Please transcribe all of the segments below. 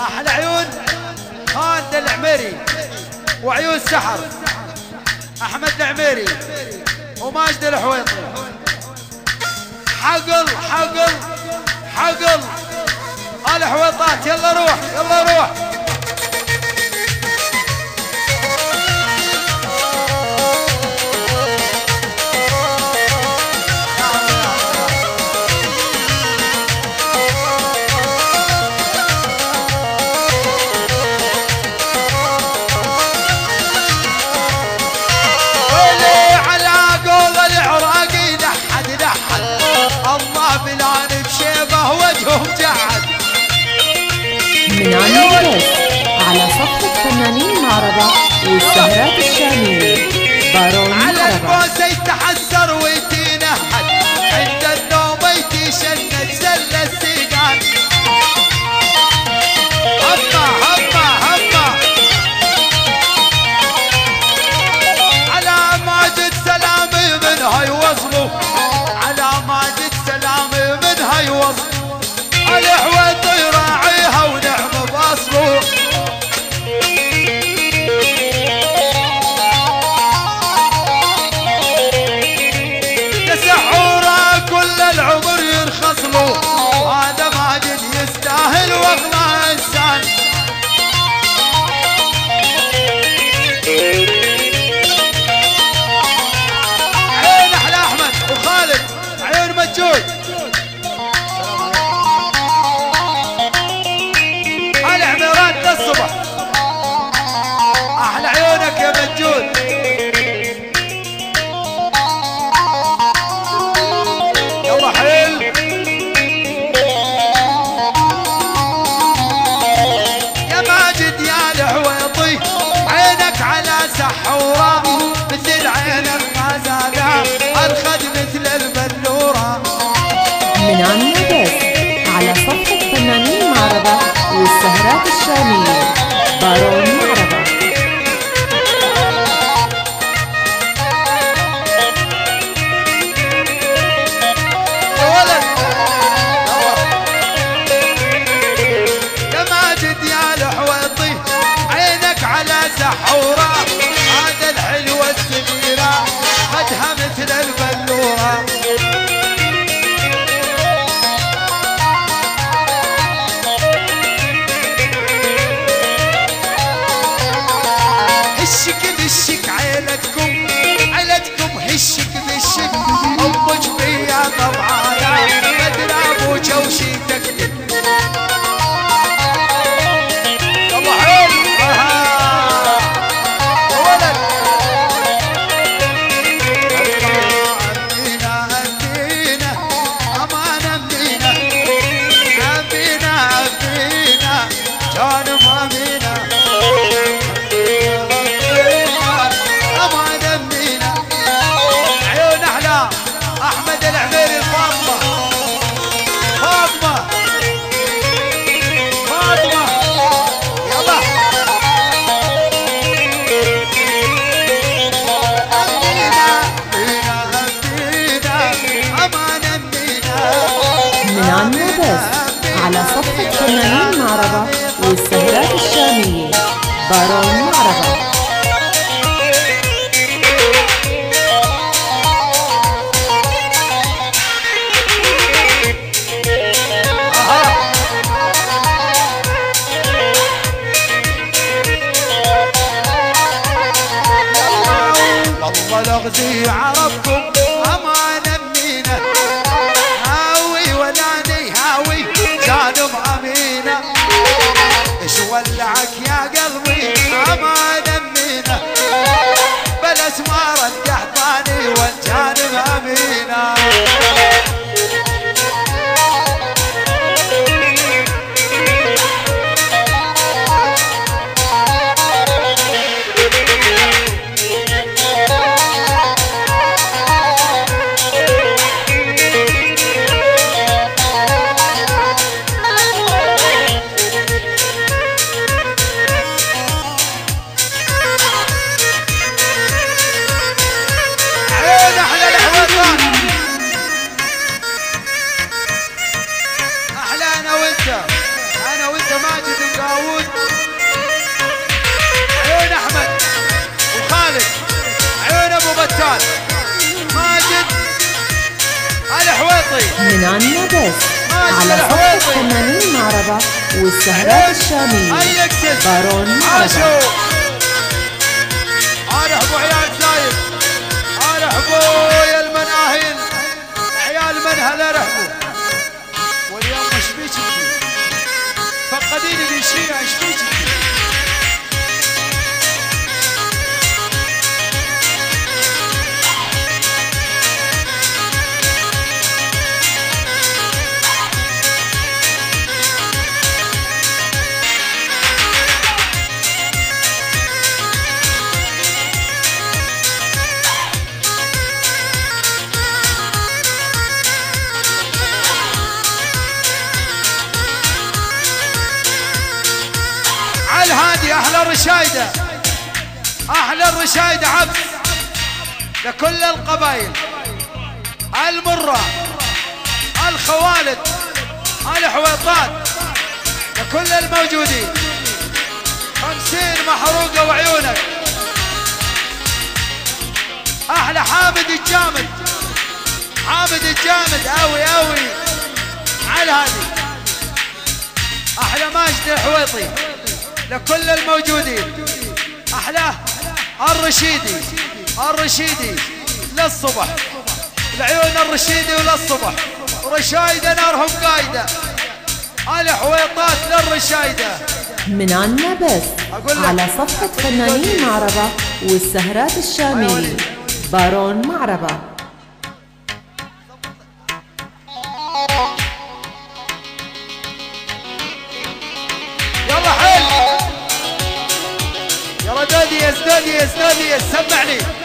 أحلى عيون خالد العميري وعيون سحر أحمد العميري وماجد الحويطي. حقل حقل حقل. الحويطات يلا روح يلا روح. شامي بارون على الكوسة يتحسن الإنسان ماجد الحويطي. من النبس بس على صفحة 80 معربة والسهرات الشامية بارون عربة أنا أبو عيال سايب أنا يا المناهين. عيال منهل رحمه واليوم إيش بيك فقديني للشيعة إيش بيك لكل القبائل المرة الخوالد الحويطات لكل الموجودين. خمسين محروقة وعيونك أحلى حامد الجامد حامد الجامد أوي أوي. على الهادي أحلى ماجد الحويطي لكل الموجودين. احلاه الرشيدي. الرشيدي للصبح. العيون الرشيدي وللصبح. رشايدة نارهم قايدة. الحويطات للرشايدة. من عنا بس. على صفحة فنانين معربة والسهرات الشامية بارون معربة يلا حيل. يلا دودي يا زدودي يا يا سمعني.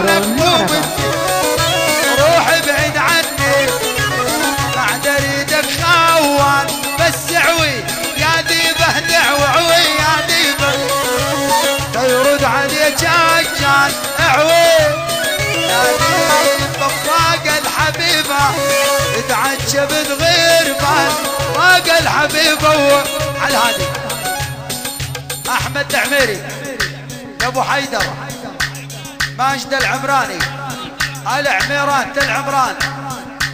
بارون معربة روح بعيد عني. بعد اريدك خوان بس عوي يا ديبة دعوة عوي يا ديبة. تيرد عليك عجال عوي. يا ديبة فاق الحبيبة. تعجب غير بال. الحبيبة على الهادي أحمد العميري يا أبو حيدر. ماجد العمراني. العميرات العمران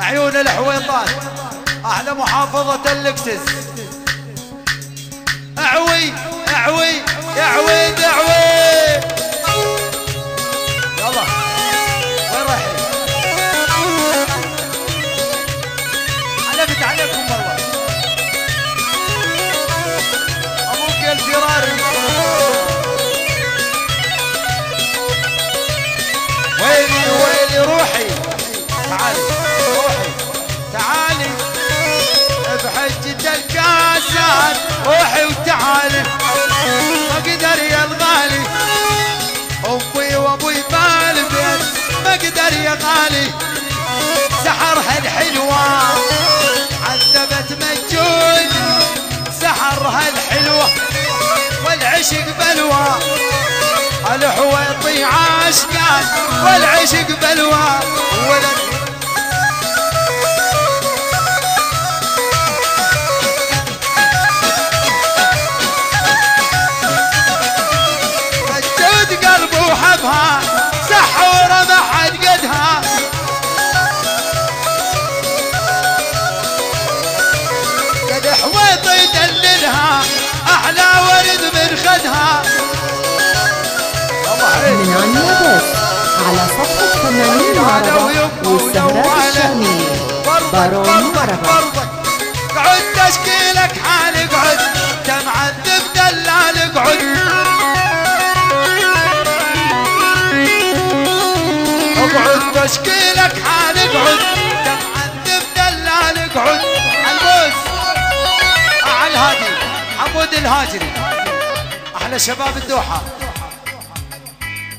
عيون الحويطات أحلى محافظة اللكسس أعوي أعوي أعوي دعوي يلا. وين رايحين؟ علمت عليكم والله. أبوك يا الفراري تعالي روحي تعالي. بحجة الكاسات روحي وتعالي. ما قدر يا الغالي امي وابوي بالبيت ما قدر يا غالي سحرها الحلوة عذبت مجوني سحرها الحلوة والعشق بلوى. الحويطي عاشقان والعشق بلوى. ولد من عنا بس على صفحة فنانين معربة والسهرات الشامية بارون معربة قعد تشكيلك حالي قعد. تمعذب دلال قعد. أقعد تشكيلك حالي قعد. تمعذب دلال قعد. البوس. على الهادي حمود الهاجري. أحلى شباب الدوحة.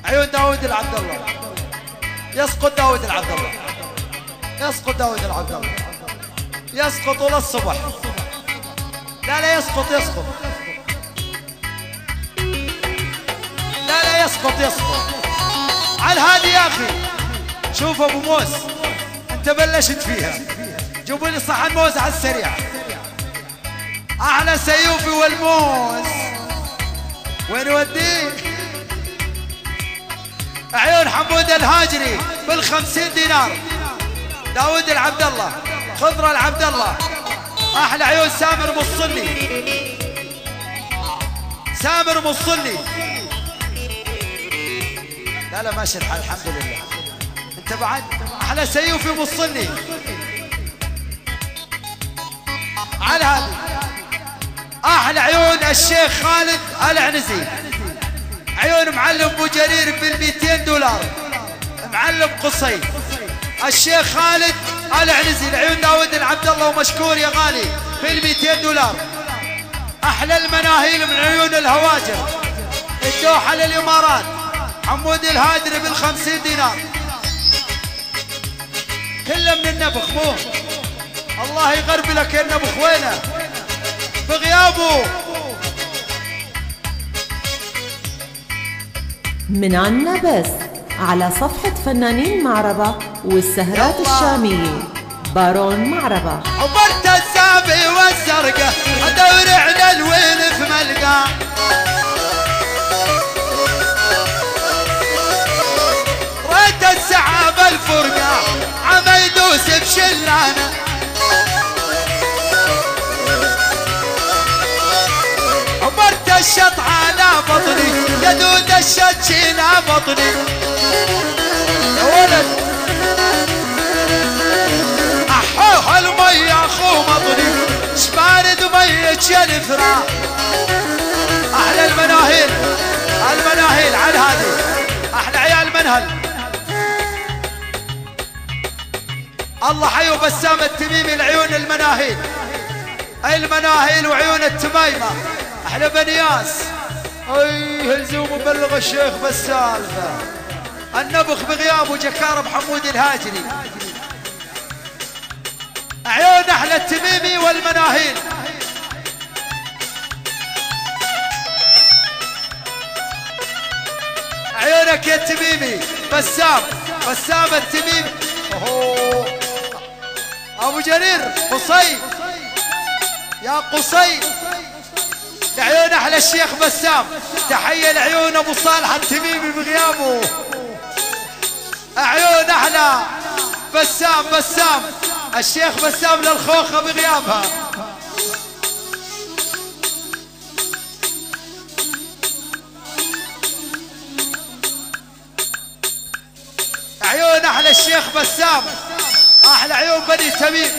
عيون داود العبد الله يسقط داود العبد الله يسقط داود العبد الله يسقط للصبح لا لا يسقط يسقط. لا لا يسقط يسقط. على هذه يا أخي. شوف أبو موس. أنت بلشت فيها. جيبوا لي صحن موز على السريع. أحلى سيوفي والموز وين وديه عيون حمود الهاجري بالخمسين دينار. داود العبد الله خضرة العبد الله أحلى عيون سامر مصلي سامر مصلي لا لا ماشي الحال الحمد لله أنت بعد أحلى سيوفي مصلي على هذه أحلى عيون الشيخ خالد العنزي. عيون معلم ابو جرير بال 200 دولار. معلم قصي. الشيخ خالد العنزي العيون داود العبد الله ومشكور يا غالي بال 200 دولار. أحلى المناهيل من عيون الهواجر. الدوحة للإمارات. حمود الهادري بال 50 دينار. كله من النبخ مو؟ الله يغرب لك يا النبخ وينه؟ بغيابه. من عنا بس على صفحة فنانين معربة والسهرات. الشامية. بارون معربة. عبرت السابي والزرقة أدور على الوين في ملقى ريت السحاب الفرقة عم يدوس بشلانة الشط على بطني يدود الشط على بطني. يا ولد. احوه المي اخو مطني شبارد ميت يا أحلى المناهيل المناهيل على هذه. أحلى عيال منهل الله حيو بسام التميمي العيون المناهيل. المناهيل وعيون التميمة. أحلى بنياس. أي هلزوم وبلغ الشيخ بالسالفة النبخ بغيابه جكار محمود الهاجري. عيون أحلى التميمي والمناهيل. عيونك يا التميمي بسام بسام التميمي أوه. أبو جرير قصي. يا قصي. عيون أحلى الشيخ بسام. تحية لعيون أبو صالح التميمي بغيابه. عيون أحلى. بسام بسام. الشيخ بسام للخوخة بغيابها. عيون أحلى الشيخ بسام. أحلى عيون بني تميم.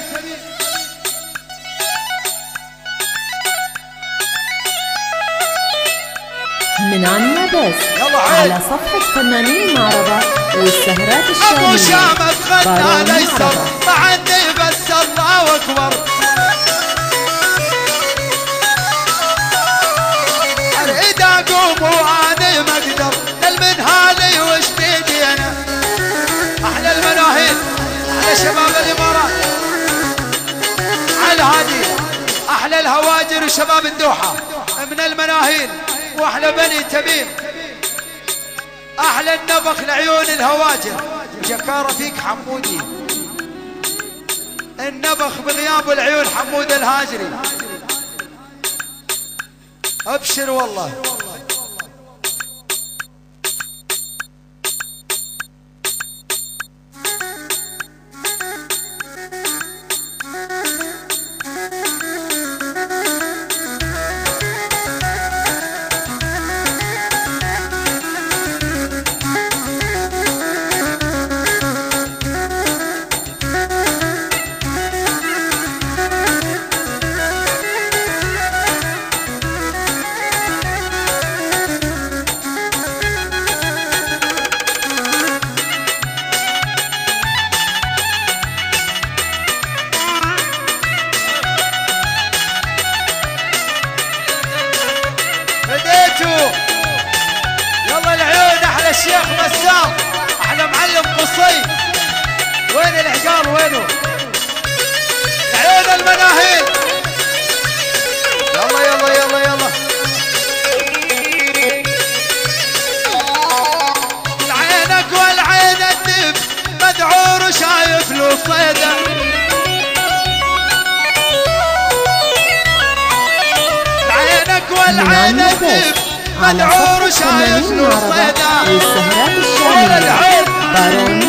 من عنا بس. على صفحة فنانين معربة والسهرات الشامية شام غنى بارون ليسر اني بس الله أكبر. أريد أقوم وأنا ما أقدر. المنهالي وش بيدي أنا. أحلى المناهيل أحلى شباب الإمارات. على هادي أحلى الهواجر وشباب الدوحة. من المناهيل. واحلى بني تميم. أحلى النبخ لعيون الهواجر. جكارة فيك حمودي. النبخ بغياب العيون حمود الهاجري. أبشر والله. على فنانين له عربة صيده للسهرات الشامية العين. بارون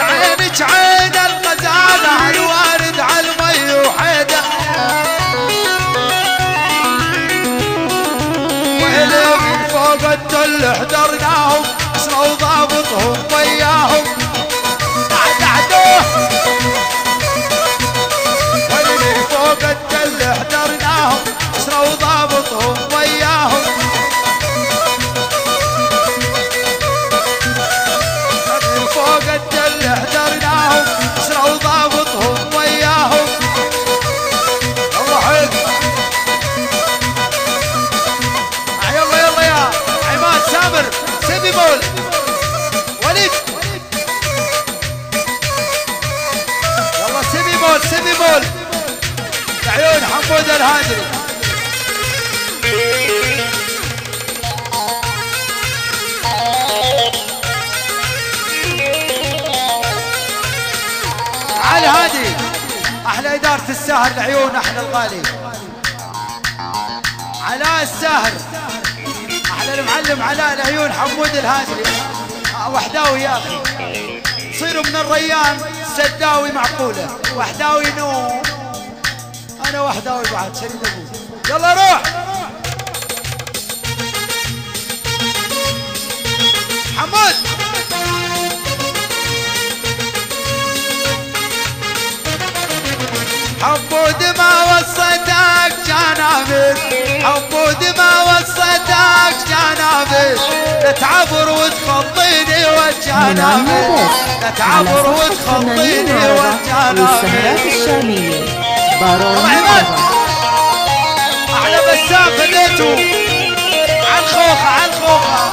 عينك عين الغزالة الوارد على المي وحيدة. وإلي من فوق التل حضرناهم اسروا ضابطهم حمود الهادري. على هادي أحلى إدارة الساهر العيون أحلى الغالي. علاء الساهر أحلى المعلم علاء العيون حمود الهادري. وحداوي يا أخي. صيروا من الريان سداوي معقولة. وحداوي نوم. أنا وحداوي بعد شريد أبوي يلا روح. حمود. حبود ما وصيتك جنابك حبود ما وصيتك جنابك لا تعبر وتخطيني والجنابك لا تعبر وتخطيني والجنابك بارون الله عماد. أحلى بسام فديته على الخوخة على الخوخة.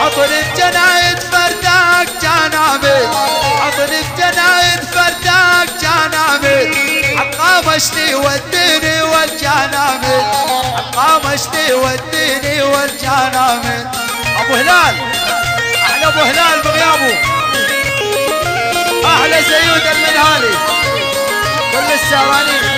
حطني بجنايد فرداك جنابي حطني بجنايد فرداك جنابي عقامشتي وديني وديني والجنابي أبو هلال. ابو هلال بغيابه. أحلى زيود المنهالي. كل السهرانين.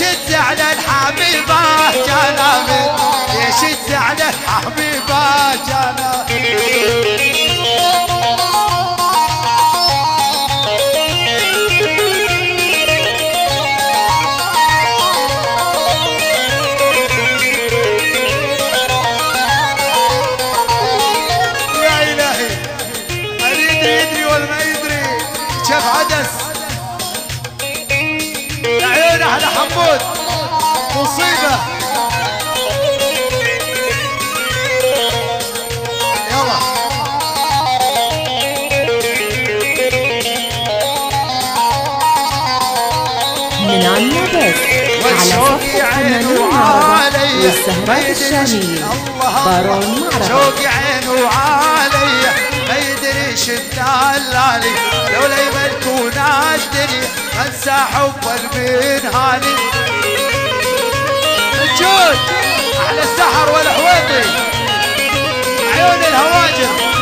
ليش تزعل الحبيبة جنابي. ليش تزعل الحبيبة جنابي. على صفحة عربة للسهرات الشامية بارون عربة شوقي عينه علي. ما يدريش الدلالي لولا يملكون الدنيا أنسى حب المنهالي الجود أحلى السحر والحويطي عيون الهواجر.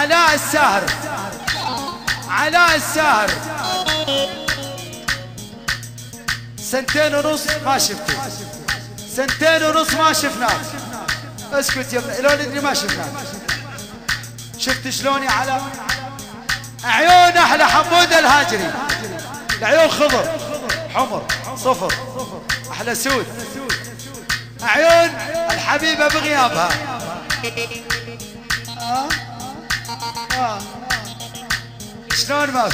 علاء الساهر علاء الساهر سنتين ونص ما شفتك سنتين ونص ما شفناك. اسكت يا ابني. لو ندري ما شفناك. شفت شلوني على عيون أحلى حمود الهاجري. العيون خضر. حمر. صفر. أحلى سود. عيون الحبيبة بغيابها. آه. شلون ما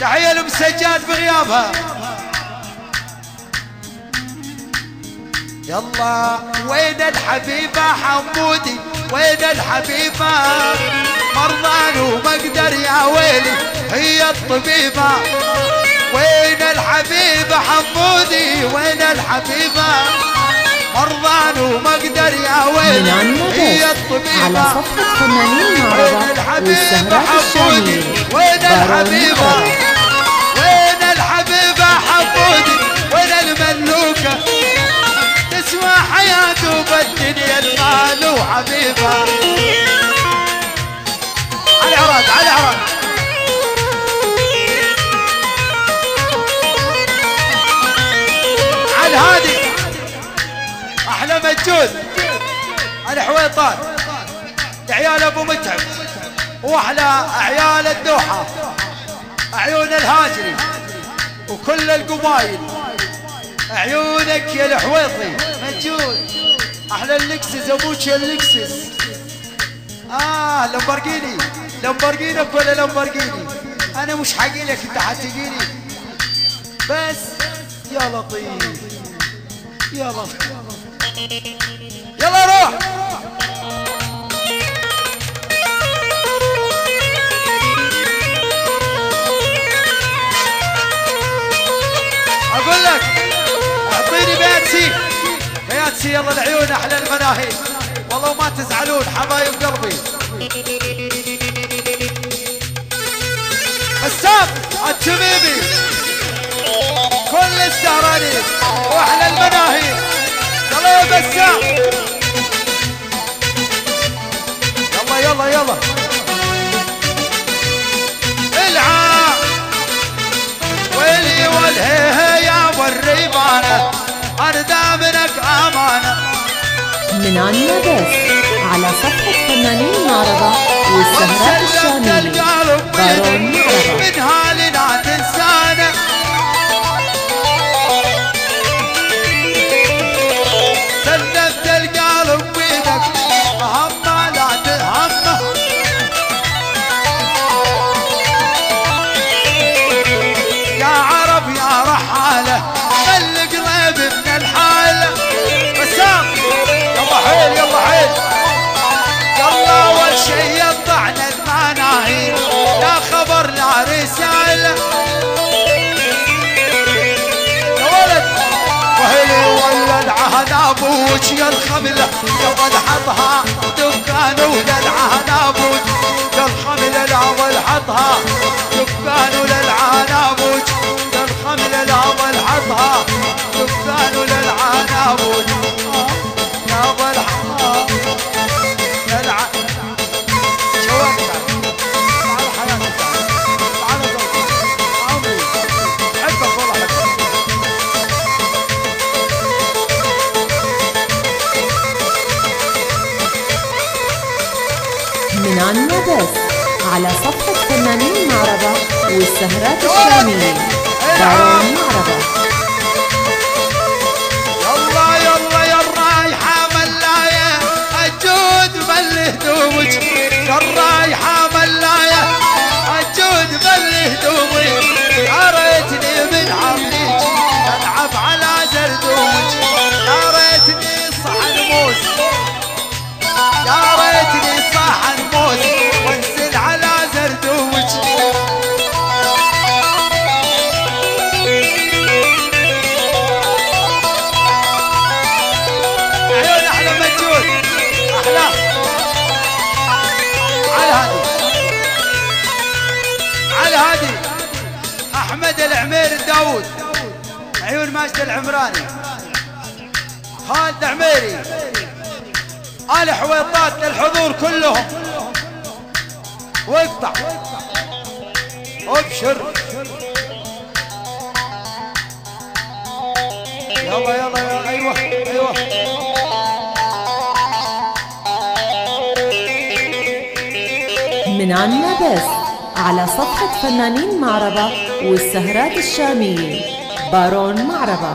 تحية لمسجات بغيابها. يلا وين الحبيبة حمودي؟ وين الحبيبة؟ مرضان ومقدر يا ويلي هي الطبيبة. وين الحبيبة حمودي وين الحبيبة مرضان ومقدر يا من ويلي هي الطبيبة. على صفحة فنانين وين الحبيبة والسهرات الشامية. وين الحبيبة وين الحبيبة حمودي وين الملوكة؟ تسوى حياته بالدنيا المال وحبيبة. على عراد على عراد مجود على حويطان. عيال أبو متعب وأحلى عيال الدوحة. عيون الهاجري. وكل القبايل. عيونك يا الحويطي. مجود أحلى اللكسس أبوك يا اللكسس. آه لمبرجيني لمبرجينك ولا لمبرجيني أنا مش حقي لك أنت حتجيني. بس يا لطيف. يا لطيف. يلا روح. أقول لك أعطيني بيات سي بيات سي يلا العيون أحلى المناهي. والله ما تزعلون حبايب قلبي. بسام التميمي. كل السهرانين واحلى المناهي. يلا يا بسام. يلا يلا يلا. العا. ويلي والهي يا والريبانة دامنك أمانة من عنا بس على صفحة فنانين معرضة والسهرات الشامية بارون معرضة من هالنا تنسانا رسالة يا ولد. وهلي ولا العهد أبوك يا الخملة. يا ولد حطها دكان ولا العهد أبوك. يا الخملة لا ولد حطها دكان على صفحة فنانين معرضة والسهرات الشامية بارون معرضة. يلا يلا يا الرايحة ملاية الجود مل هدومك يا الرايحة ملاية الجود مل هدومك يا ريتني من عمريك ألعب على زردومك يا ريتني صحن موس. يا ريتني مجود أحلى على هادي. على هادي. أحمد العمير داوود عيون ماجد العمراني. خالد عميري. آل حويطات للحضور كلهم. واقطع ابشر يلا يلا يلا. أيوه أيوه. من عنا بس. على صفحة فنانين معربة والسهرات الشامية. بارون معربة